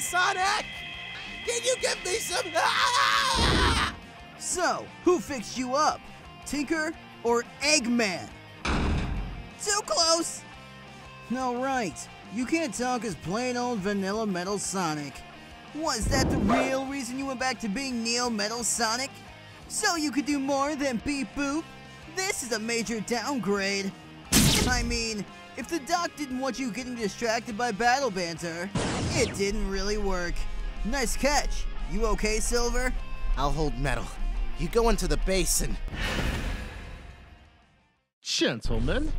Sonic! Can you give me some? So, who fixed you up? Tinker or Eggman? Too close! No, right. You can't talk as plain old vanilla Metal Sonic. Was that the real reason you went back to being Neo Metal Sonic? So you could do more than beep boop? This is a major downgrade. I mean, if the doc didn't want you getting distracted by battle banter, it didn't really work. Nice catch. You okay, Silver? I'll hold metal. You go into the basin. Gentlemen,